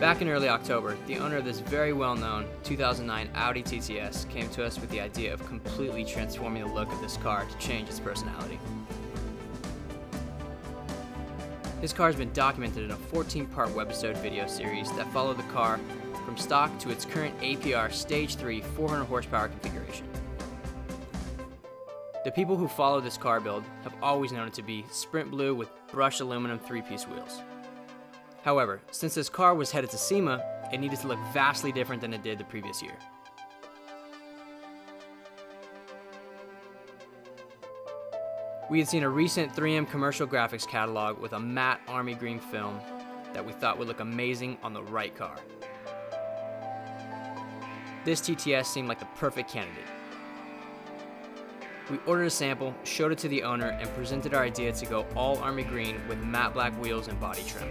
Back in early October, the owner of this very well-known 2009 Audi TTS came to us with the idea of completely transforming the look of this car to change its personality. His car has been documented in a 14-part webisode video series that followed the car from stock to its current APR Stage 3 400 horsepower configuration. The people who follow this car build have always known it to be sprint blue with brushed aluminum three-piece wheels. However, since this car was headed to SEMA, it needed to look vastly different than it did the previous year. We had seen a recent 3M commercial graphics catalog with a matte army green film that we thought would look amazing on the right car. This TTS seemed like the perfect candidate. We ordered a sample, showed it to the owner, and presented our idea to go all army green with matte black wheels and body trim.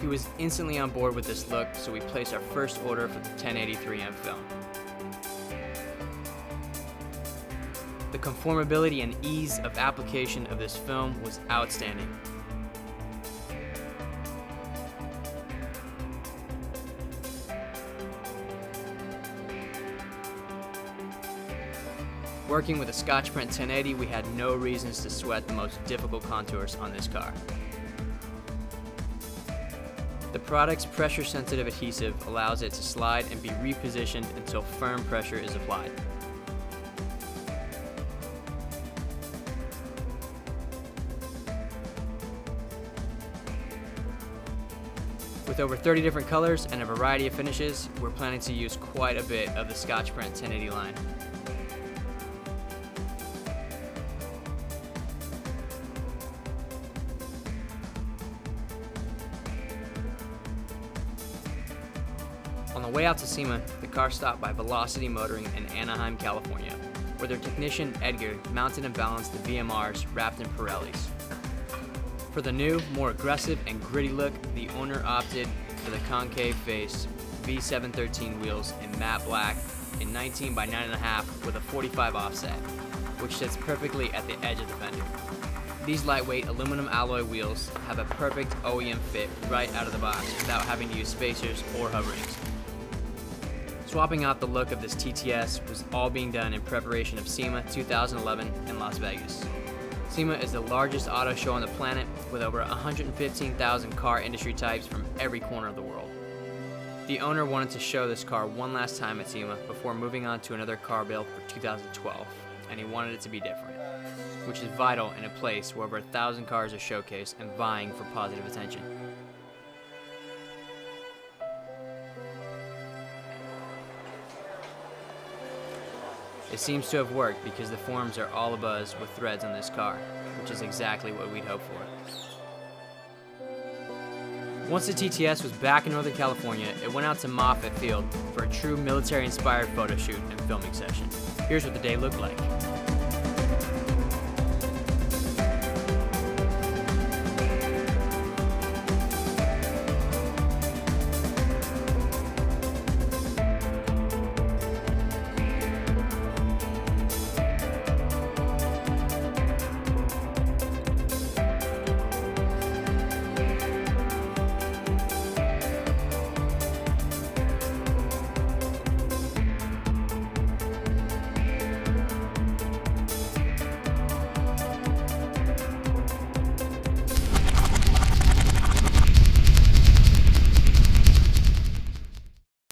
He was instantly on board with this look, so we placed our first order for the 1083M film. The conformability and ease of application of this film was outstanding. Working with a Scotchprint 1080, we had no reasons to sweat the most difficult contours on this car. The product's pressure-sensitive adhesive allows it to slide and be repositioned until firm pressure is applied. With over 30 different colors and a variety of finishes, we're planning to use quite a bit of the Scotchprint 1080 line. On the way out to SEMA, the car stopped by Velocity Motoring in Anaheim, California, where their technician Edgar mounted and balanced the VMRs wrapped in Pirellis. For the new, more aggressive and gritty look, the owner opted for the concave face V713 wheels in matte black in 19 by 9.5 with a 45 offset, which sits perfectly at the edge of the fender. These lightweight aluminum alloy wheels have a perfect OEM fit right out of the box without having to use spacers or hub rings. Swapping out the look of this TTS was all being done in preparation of SEMA 2011 in Las Vegas. SEMA is the largest auto show on the planet with over 115,000 car industry types from every corner of the world. The owner wanted to show this car one last time at SEMA before moving on to another car build for 2012, and he wanted it to be different, which is vital in a place where over a thousand cars are showcased and vying for positive attention. It seems to have worked because the forums are all abuzz with threads on this car, which is exactly what we'd hoped for. Once the TTS was back in Northern California, it went out to Moffett Field for a true military-inspired photo shoot and filming session. Here's what the day looked like.